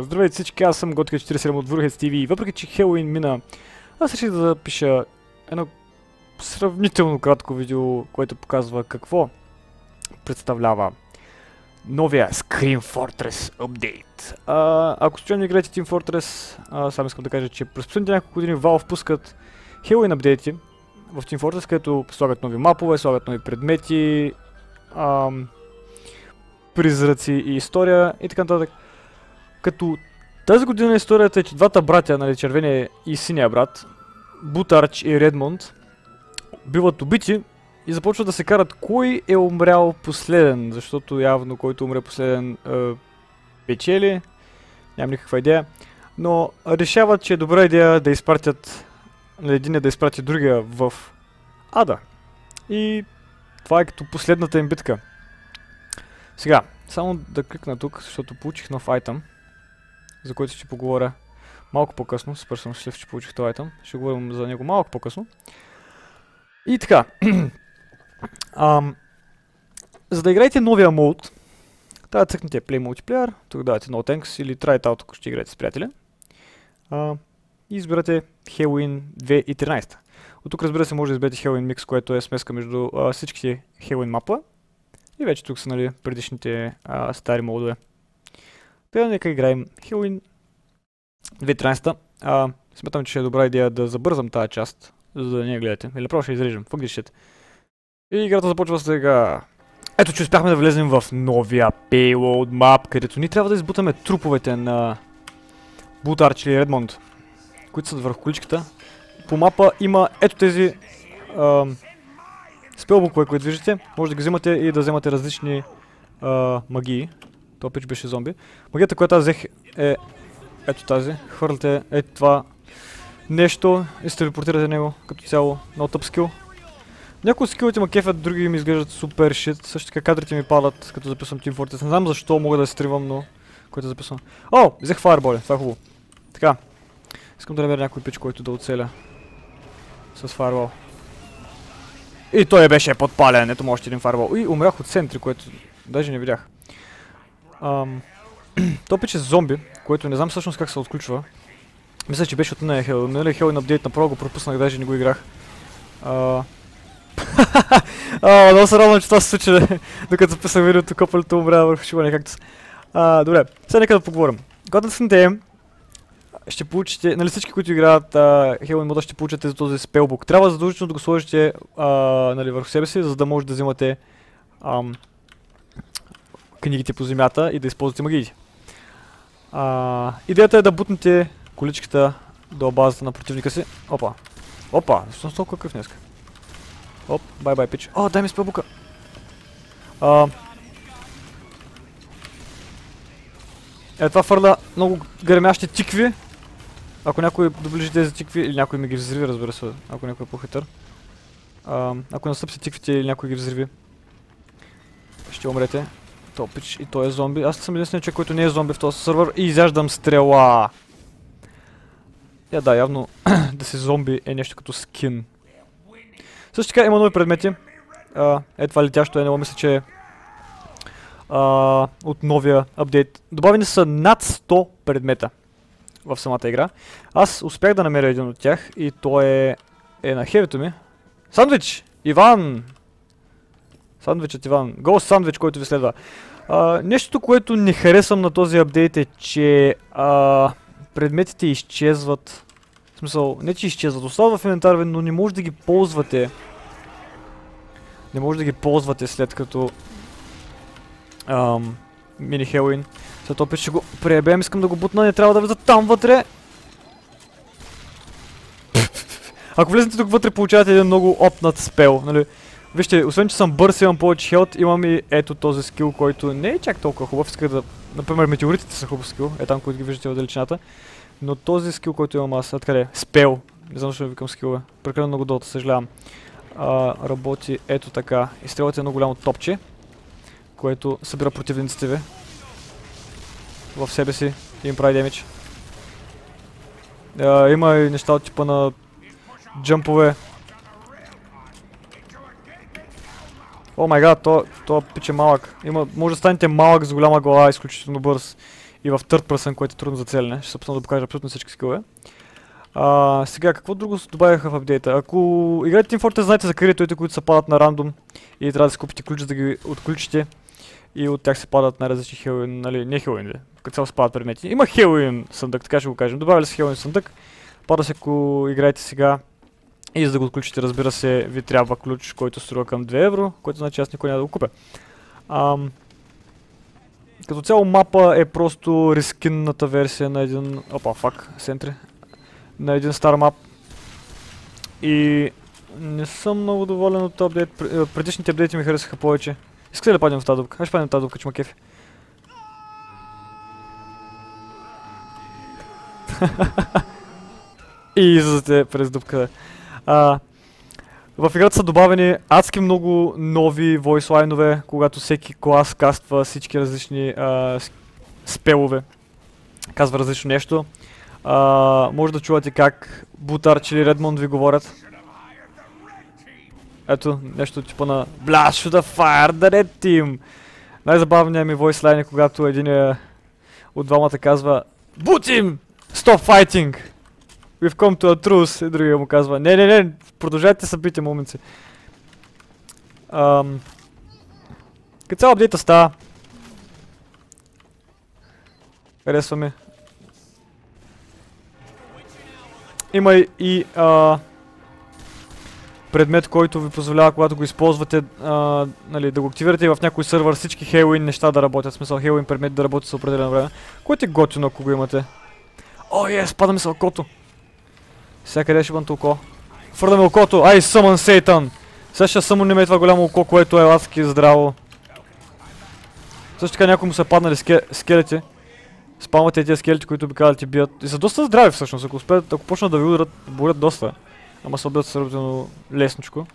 Здравейте всички, аз съм Готка 47 от Warheads TV и въпреки че Хелуин мина, аз реших да запиша едно сравнително кратко видео, което показва какво представлява новия Scream Fortress Update. А, ако случайно играете Team Fortress, а, сам искам да кажа, че през последните няколко години Valve пускат Halloween апдейти в Team Fortress, където слагат нови мапове, слагат нови предмети, ам, призраци и история и така нататък. Като тази година историята е, че двата братя, нали, червения и синия брат, Бутарч и Редмонд, биват убити и започват да се карат кой е умрял последен, защото явно който умре последен е, печели, нямам никаква идея. Но решават, че е добра идея да изпратят, нали, един да изпрати другия в Ада. И това е като последната им битка. Сега, само да кликна тук, защото получих нов айтъм за който ще поговоря малко по-късно. Супер съм щастлив, че получих този айтъм. Ще говорим за него малко по-късно. И така. Ам, за да играете новия мод, трябва да цъкнете Play Multiplayer, тук давате No Thanks или Try It Out, ако ще играете с приятели. А, и избирате Halloween 2013. От тук разбира се може да изберете Halloween Mix, което е смеска между а, всичките Halloween мапа. И вече тук са нали, предишните а, стари модове. Та нека играем Halloween 2013. А, смятам, че е добра идея да забързам тази част, за да не я гледате. Или просто ще изрежем. Fuck И играта започва сега. Ето, че успяхме да влезем в новия Payload Map, където ни трябва да избутаме труповете на Бутарч или Редмонд, които са върху количката. По мапа има ето тези спелбукове, които виждате. Може да ги вземате и да вземате различни а, магии. То пич беше зомби. Магията, която аз взех е ето тази. Хвърляте е това нещо и се телепортирате него като цяло. Много тъп скил. Някои от скилите ма кефят, други ми изглеждат супер шит. Също така кадрите ми падат, като записвам Team Fortress. Не знам защо мога да стривам, но... Което записвам. О! Взех фаерболи, това е хубаво. Така. Искам да намеря някой пич, който да оцеля. С фаербол. И той беше подпален. Ето му още един фаербол. И умрях от центри, което даже не видях. Ам... То пиче зомби, което не знам всъщност как се отключва. Мисля, че беше от миналия Хел. Миналия Хел на апдейт направо го пропуснах, даже не го играх. А... много се радвам, че това се случи, докато записах видеото, копалето умря върху шиване както А, добре, сега нека да поговорим. Когато сте ще получите, нали всички, които играят Halo мода, ще получите този спелбук. Трябва задължително да го сложите нали, върху себе си, за да можете да вземате ам, книгите по земята и да използвате магиите. А, идеята е да бутнете количката до базата на противника си. Опа. Опа, защо съм толкова къв днеска? Оп, бай бай пич. О, дай ми спелбука. А, е, това фърля много гремящи тикви. Ако някой доближи тези тикви, или някой ми ги взриви, разбира се, ако някой е по-хитър. ако настъпси тиквите или някой ги взриви, ще умрете. Топич и той е зомби. Аз съм единственият човек, който не е зомби в този сервер и изяждам стрела. Я да, явно да си зомби е нещо като скин. Също така има нови предмети. е това летящо е, не мисля, че е от новия апдейт. Добавени са над 100 предмета в самата игра. Аз успях да намеря един от тях и той е, е на хевито ми. Сандвич! Иван! Сандвичът Иван. Гол сандвич, който ви следва. А, нещото, което не харесвам на този апдейт е, че а, предметите изчезват. В смисъл, не че изчезват, остават в инвентар, но не може да ги ползвате. Не може да ги ползвате след като ам, мини Хелуин. След опит ще го преебем, искам да го бутна, не трябва да влеза там вътре. Ако влезете тук вътре, получавате един много опнат спел, нали? Вижте, освен че съм бърз, имам повече хелт, имам и ето този скил, който не е чак толкова хубав. Исках да... Например, метеоритите са хубав скил, е там, които ги виждате в далечината. Но този скил, който имам аз, откъде? Спел. Не знам защо викам скил, бе. Прекалено много долта, съжалявам. А, работи ето така. Изстрелвате едно голямо топче, което събира противниците ви в себе си и им прави демидж. има и неща от типа на джампове, О май гад, то, то пич е малък. Може да станете малък с голяма глава, изключително бърз. и в third person, което е трудно за целене. Ще се опитам да покажа абсолютно всички скилове. Сега, какво друго добавяха в апдейта? Ако играете Team Fortress, знаете за кредитовете, които се падат на рандом и трябва да си купите ключ, за да ги отключите и от тях се падат на различни Хелуин, нали, не Хелуин, като цяло се падат предмети. Има Хелуин съндък, така ще го кажем. Добавили се Хелуин съндък. Пада се, ако играете сега и за да го отключите, разбира се, ви трябва ключ, който струва към 2 евро, който значи аз никой няма да го купя. Ам... Като цяло мапа е просто рескинната версия на един... Опа, фак, сентри. На един стар мап. И не съм много доволен от апдейт. Предишните апдейти ми харесаха повече. Искате ли паднем в тази дупка? Аз ще паднем в тази дупка, че ма кефи. и излизате през дупка. А, в играта са добавени адски много нови voice лайнове, когато всеки клас каства всички различни а, спелове. Казва различно нещо. А, може да чувате как Бутарч или Редмонд ви говорят. Ето, нещо типа на Blast to the fire, the red team! Най-забавният ми line е когато един от двамата казва Бутим! Stop fighting! We've come to a truce. И другия му казва, не, не, не, продължайте събития, момици. Ам... Като цяло апдейта става. Харесва ми. Има и а, предмет, който ви позволява, когато го използвате, а, нали, да го активирате и в някой сървър всички Halloween неща да работят. В смисъл Halloween предмет да работи с определено време. Което е готино, ако го имате. О, ес, пада ми окото. Сега къде ще бъдам око? Фърдаме окото. Ай, съмън Сейтан! Сега ще съмънем това голямо око, което е адски здраво. Също така някои му са паднали ske скелети. Спамвате тези скелети, които обикаля ти бият. И са доста здрави всъщност, ако успеят, ако почнат да ви ударят, болят доста. Ама се убият сравнително лесничко.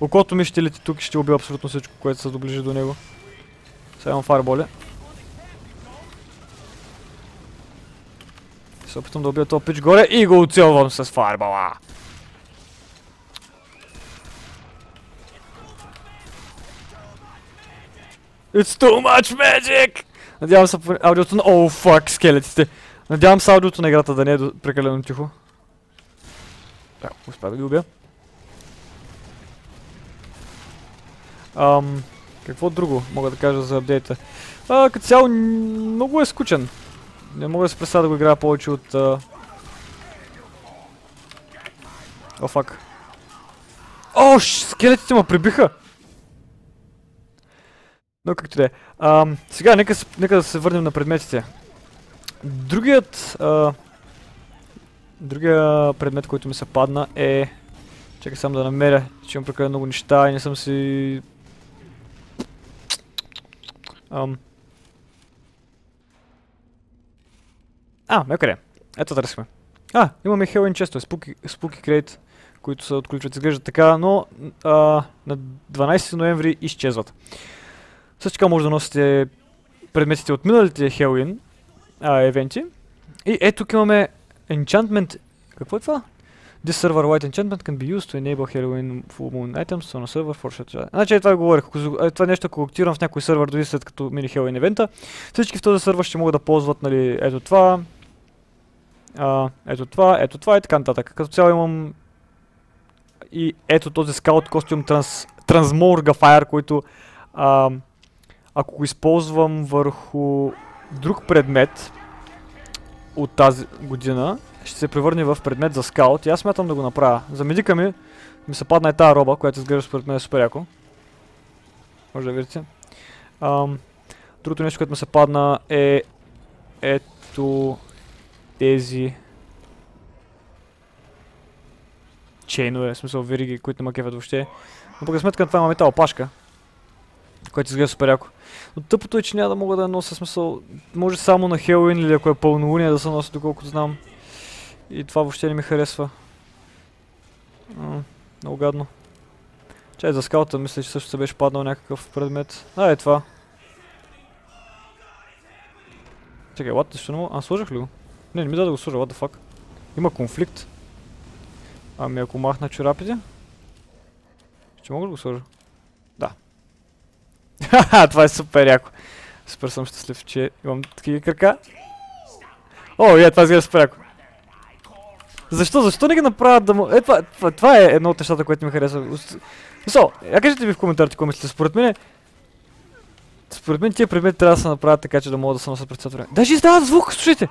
Окото ми ще лети тук и ще убива абсолютно всичко, което се доближи до него. Сега имам фарболи. Се опитам да убия този горе и го оцелвам с фарбала. It's too much magic! Надявам се аудиото на... Оу, фак, скелетите. Надявам се аудиото на играта да не е прекалено тихо. Да, успя да ги убия. Ам, какво друго мога да кажа за апдейта? А, като цяло много е скучен. Не мога да се представя да го играя повече от... О, фак. О, скелетите ме прибиха! Но както да е. Сега, нека, да се върнем на предметите. Другият... Другия предмет, който ми се падна е... Чакай само да намеря, че имам прекалено много неща и не съм си... Ам... А, ме къде? Ето търсихме. А, имаме Halloween често, Spooky, Spooky Crate, които се отключват, изглеждат така, но а, на 12 ноември изчезват. Също така може да носите предметите от миналите а, евенти. И ето тук имаме Enchantment. Какво е това? This server white enchantment can be used to enable Halloween full moon items on a server for short Значи е това го говорих. Ако това нещо, ако в някой сервер, дори след като мини Halloween евента, всички в този сервер ще могат да ползват нали, ето това, а, ето това, ето това и така нататък. Като цяло имам и ето този скаут костюм транс, Transmorga Fire, който а, ако го използвам върху друг предмет от тази година, ще се превърне в предмет за скаут и аз смятам да го направя. За медика ми ми се падна и тази роба, която изглежда според мен е супер яко. Може да видите. Ам, другото нещо, което ми се падна е ето тези чейнове, в смисъл вериги, които не ме кефят въобще. Но пък сметка на това има метал пашка, който изглежда супер яко. Но тъпото е, че няма да мога да я нося смисъл. Може само на Хелоуин или ако е пълнолуние да се носи, доколкото знам. И това въобще не ми харесва. А, много гадно. Чай за скаута, мисля, че също се беше паднал някакъв предмет. А, е това. Чакай, what? Защо не мога? А, сложих ли го? Не, не ми даде да го сложа, what the fuck? Има конфликт. Ами ако махна чорапите? Ще мога да го сложа? Да. Ха това е супер яко. Супер съм щастлив, че имам такива крака. О, я, това изглежда супер яко. Защо? Защо не ги направят да му... Е, това, това, това е едно от нещата, което ми харесва. Со, я кажете ви в коментарите какво мислите. Според мен според мен тия предмети трябва да се направят така, че да могат да се носят пред цялото време. Даже издават звук, слушайте!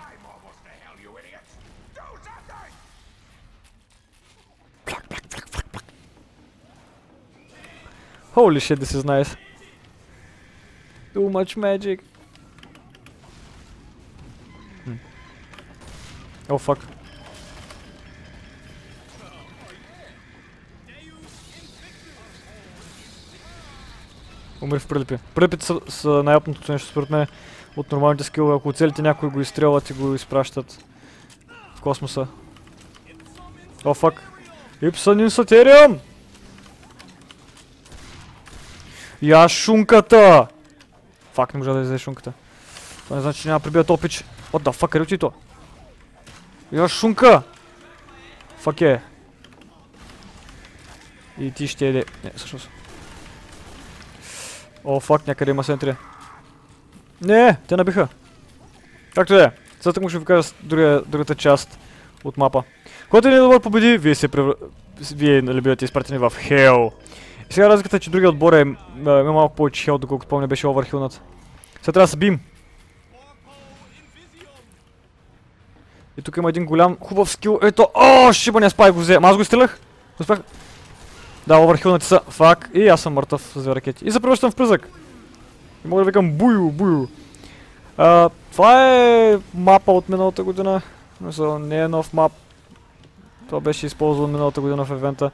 Holy shit, this is nice. Too much magic. Hmm. Oh fuck. Умри в прилипи. Прилипите са, са най-опното нещо според мен от нормалните скилове. Ако целите някой го изстрелват и го изпращат в космоса. О, фак. Ипсанин Сатериум! Я шунката! Фак, не можа да излезе шунката. Това не значи, че няма прибия топич. What the fuck, къде то? Я шунка! Фак е. И ти ще еде. Не, всъщност. О, фак, някъде има сентри. Не, те набиха. Както е. Сега му ще ви кажа другия, другата част от мапа. Който един отбор победи, вие се превр... Вие, нали, бивате изпратени в Хел. Сега разликата е, че другия отбор е, има малко повече Хел, доколкото помня беше оверхилнат. Сега трябва да се бим. И тук има един голям хубав скил. Ето, о, шибания спай го взе. Ама аз го изстрелях. Успях. Да, оверхилнати са. Фак. И аз съм мъртъв за ракети. И се превръщам в пръзък. И мога да викам буйо. А, това е мапа от миналата година. Мисля, не е нов мап. Това беше използван миналата година в евента.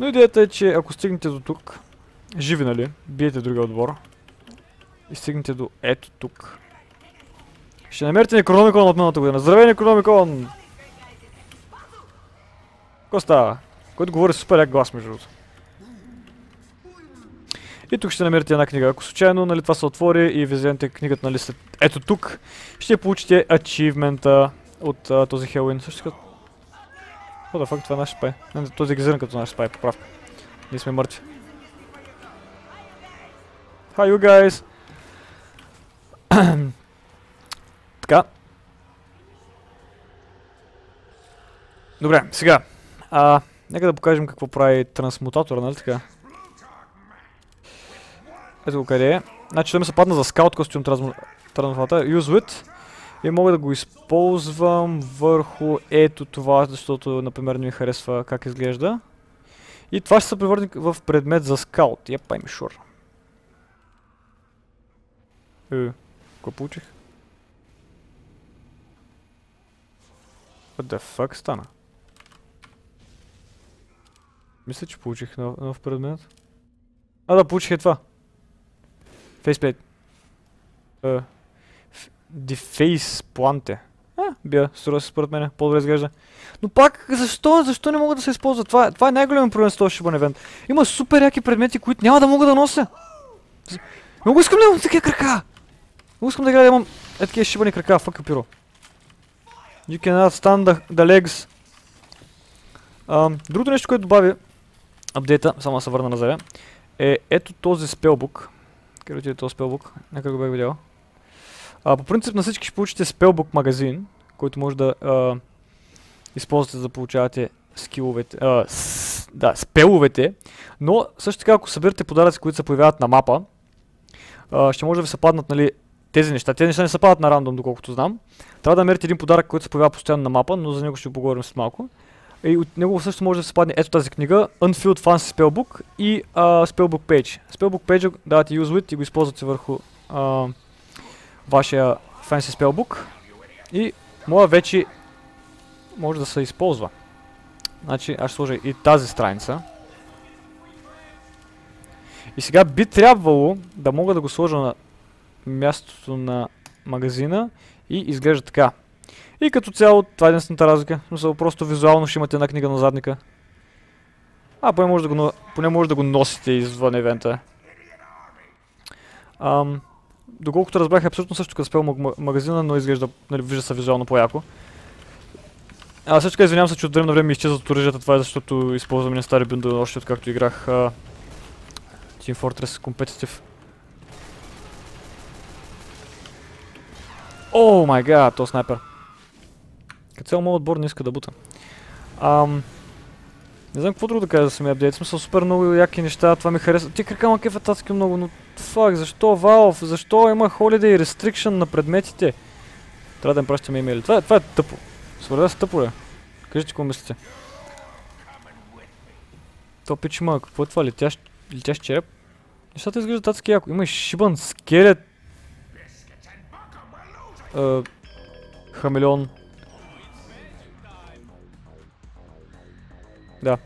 Но идеята е, че ако стигнете до тук, живи нали, биете другия отбор. И стигнете до ето тук. Ще намерите Некрономикон от миналата година. Здравей, Некрономикон! Какво става? Който говори супер як глас между другото. И тук ще намерите една книга. Ако случайно нали, това се отвори и ви вземете книгата нали, след ето тук, ще получите ачивмента от а, този Хелуин. Също така... What the fuck, това е наш спай. Не, този е гизиран като наш спай, поправка. Ние сме мъртви. Hi you guys! така. Добре, сега. А, нека да покажем какво прави трансмутатора, нали така? Ето го къде е. Значи да ми се падна за скаут костюм трансмутатора. Use with. И мога да го използвам върху ето това, защото, например, не ми харесва как изглежда. И това ще се превърне в предмет за скаут. Yep, I'm sure. Е, какво получих? What the fuck стана? Мисля, че получих нов, нов предмет. А, да, получих е това. Faceplate. Uh, Deface Plante. А, бия, струва се според мен, по-добре изглежда. Но пак, защо? Защо не могат да се използват? Това, това е най-големият проблем с този шибан евент. Има супер яки предмети, които няма да мога да нося. Много искам да имам такива крака! Много искам да играя да имам е такива шибани крака, fuck you, пиро. You cannot stand the, the legs. Um, другото нещо, което добави апдейта, само да се върна назад, е ето този спелбук. Къде е този спелбук? Нека го бях видял. А, по принцип на всички ще получите спелбук магазин, който може да а, използвате за да получавате скиловете, а, с, да, спеловете, но също така ако събирате подаръци, които се появяват на мапа, а, ще може да ви се паднат нали, тези неща. Тези неща не се падат на рандом, доколкото знам. Трябва да намерите един подарък, който се появява постоянно на мапа, но за него ще поговорим след малко. И от него също може да се падне ето тази книга, Unfilled Fancy Spellbook и uh, Spellbook Page. Spellbook Page давате use with и го използвате върху uh, вашия Fancy Spellbook. И моя вече може да се използва. Значи аз сложа и тази страница. И сега би трябвало да мога да го сложа на мястото на магазина и изглежда така. И като цяло, това е единствената разлика. Смисъл, просто визуално ще имате една книга на задника. А, поне може да го, поне може да го носите извън евента. Ам, доколкото разбрах, е абсолютно също като спел магазина, но изглежда, нали, вижда се визуално по-яко. А също извинявам се, че от време на време изчезват от оръжията, това е защото използвам на стари бинда още откакто играх а, Team Fortress Competitive. О, май гад, то снайпер. Като цяло моят отбор не иска да бута. Ам... Не знам какво друго да кажа за самия апдейт. Смисъл супер много яки неща, това ми харесва. Ти крака ма кефа татски много, но фак, защо Valve? Защо има Holiday Restriction на предметите? Трябва да им пращаме имейли. Това, е- това е тъпо. Според вас тъпо е. Кажете какво мислите. То пич има, какво е това? Летящ, летящ череп? Нещата изглеждат татски яко. Има и шибан скелет. Uh, хамелеон. Да.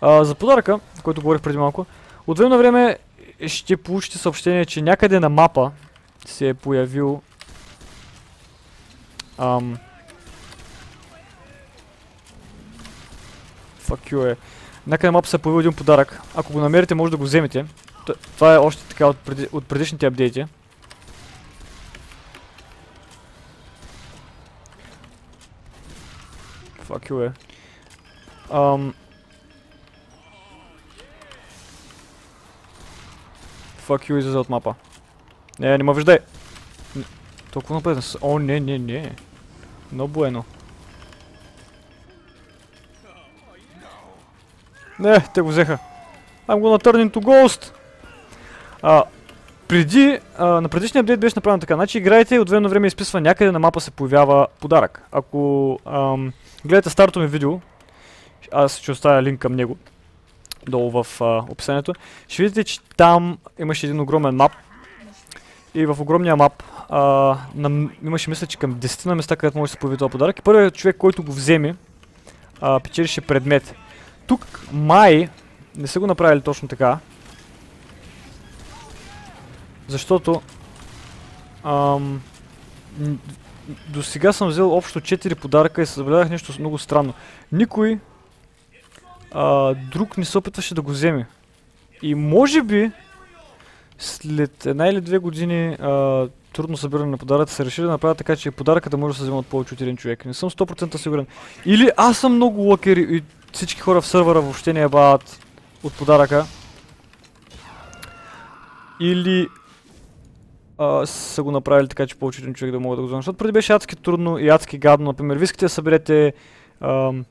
А, за подаръка, който говорих преди малко, от време на време ще получите съобщение, че някъде на мапа се е появил ам, Fuck you е. Някъде на мапа се е появил един подарък. Ако го намерите, може да го вземете. Това е още така от, преди, от предишните апдейти. Fuck you е. Ам... Fuck you излезе от мапа. Не, не ме виждай. Толкова напред. О, не, не, не. Но буено. Не, те го взеха. I'm gonna turn into ghost. А, преди, а, на предишния апдейт беше направено така. Значи играете и от време на време изписва някъде на мапа се появява подарък. Ако ам, гледате старото ми видео, аз ще оставя линк към него долу в а, описанието, ще видите, че там имаше един огромен мап и в огромния мап а, на, имаше мисля, че към 10 на места, където може да се появи този подарък и първият човек, който го вземе, а, печелише предмет. Тук май не са го направили точно така, защото ам, до сега съм взел общо 4 подаръка и се забелязах нещо много странно. Никой а, друг не се опитваше да го вземе. И може би след една или две години а, трудно събиране на подаръци са решили да направят така, че подаръка да може да се вземе от повече от един човек. Не съм 100% сигурен. Или аз съм много лъкер и всички хора в сървъра въобще не ябават от подаръка. Или а, са го направили така, че повече един човек да мога да го взема. Защото преди беше адски трудно и адски гадно. Например, ви искате да съберете... Ам...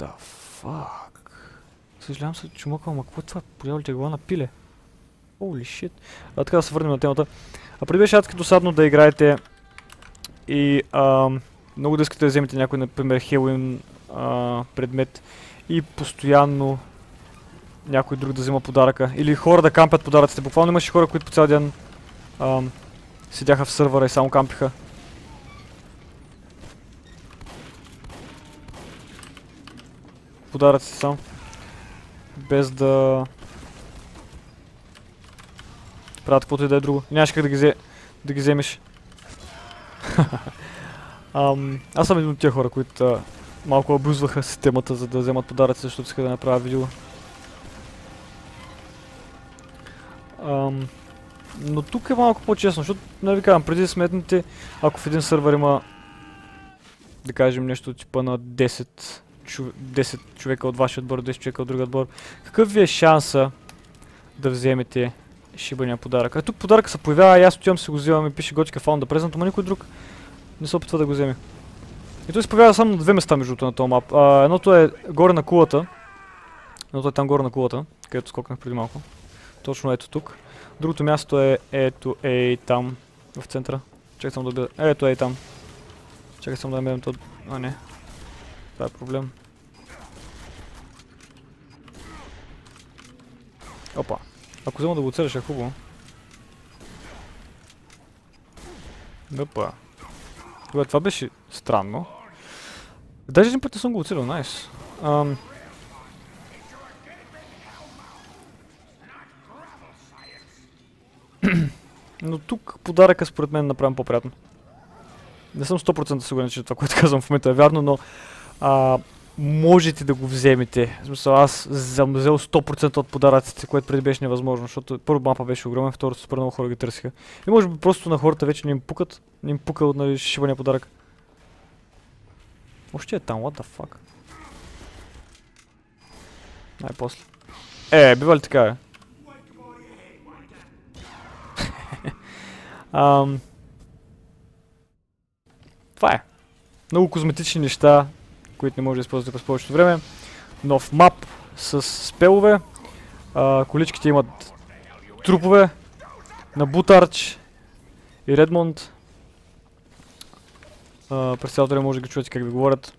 The fuck? Съжалявам се, че мъквам, ама какво е това? Появали те глава на пиле. Holy shit. А така да се върнем на темата. А преди беше адски досадно да играете и ам, много да искате да вземете някой, например, Хелуин предмет и постоянно някой друг да взема подаръка. Или хора да кампят подаръците. Буквално имаше хора, които по цял ден ам, седяха в сървъра и само кампиха. Подаръците сам. Без да... правят каквото и да е друго. Нямаш как да ги, взе... да ги вземеш. Ам, аз съм един от тия хора, които малко абузваха системата, за да вземат подаръци, защото иска да направя видео. Ам, но тук е малко по-честно, защото, нали ви казвам, преди сметните, ако в един сървър има, да кажем нещо типа на 10, чу, 10 човека от вашия отбор, 10 човека от другия отбор, какъв ви е шанса да вземете шибания подарък? А тук подаръка се появява, аз отивам се го взимам и пише готика фаунда презент, но никой друг не се опитва да го вземе. И той се появява само на две места между на този мап. А, едното е горе на кулата. Едното е там горе на кулата, където скокнах преди малко. Точно ето тук. Другото място е ето ей там, в центъра. Чакай само да убия. Ето ей там. Чакай само да намерим то... А, не. Това е проблем. Опа. Ако взема да го целяш е хубаво. Опа. Добре, това беше странно. Даже един път не съм го оцелил, найс. Ам... Но тук подаръка според мен е направим по-приятно. Не съм 100% сигурен, че това, което казвам в момента е вярно, но а, можете да го вземете. В смисъл, аз съм взел 100% от подаръците, което преди беше невъзможно, защото първо мапа беше огромен, второ супер много хора ги търсиха. И може би просто на хората вече не им пукат, не им пука от нали, шибания подарък. Още е там, what the fuck? Най-после. Е, бива ли така, бе? Ам... Това е. Много козметични неща, които не може да използвате през повечето време. Нов мап с спелове. А, количките имат трупове на Бутарч и Редмонд. А, през цялото време може да ги чуете как ви говорят.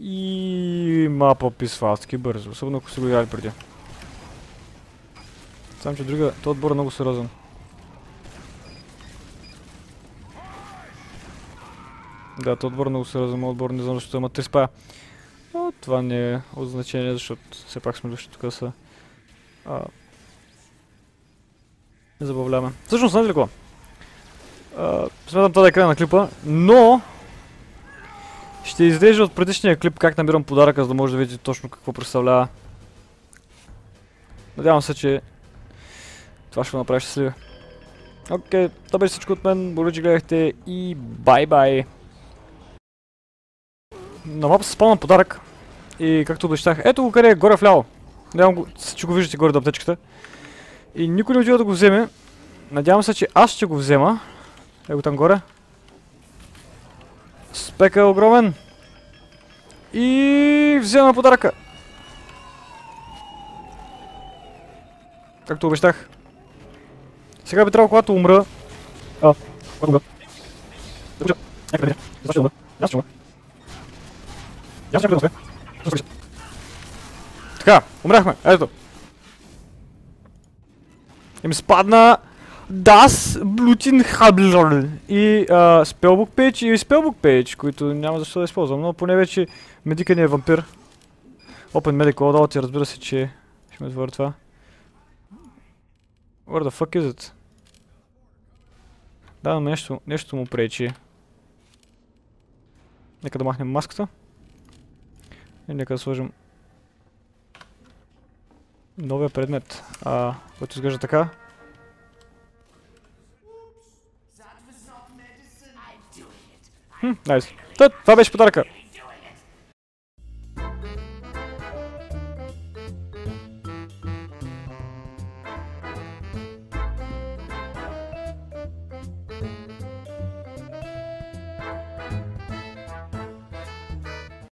И мапа писва адски бързо, особено ако са го играли преди. Само че друга, този отбор е много сериозен. Да, този отбор много сериозен, моят отбор не знам защо има 3 спая. Но това не е от значение, защото все пак сме дошли тук да са... А, забавляваме. Всъщност, знаете ли какво? Смятам това да е края на клипа, но... Ще изрежа от предишния клип как набирам подаръка, за да може да видите точно какво представлява. Надявам се, че това ще го направи щастливи. Окей, това беше всичко от мен. Благодаря, че гледахте и бай-бай! На мапа се спална подарък. И както обещах, ето го къде е, горе вляво. Надявам го, че го виждате горе до аптечката. И никой не отива да го вземе. Надявам се, че аз ще го взема. Его там горе. Спека е огромен. И взема подаръка. Както обещах. Сега би трябвало, когато умра... А? Някъде, защо умра? Аз ще умра. Аз ще умра. Така, умряхме. Ето. Им спадна Das Bluten Hablor и Spellbook Page и Spellbook Page, които няма защо да използвам, но поне вече медика ни е вампир. Open Medical Adult, разбира се, че ще ме отворя това. Where the fuck is it? Да, но нещо, нещо му пречи. Нека да махнем маската. И нека сложим новия предмет, а, който изглежда така. Хм, найс. Това беше подаръка.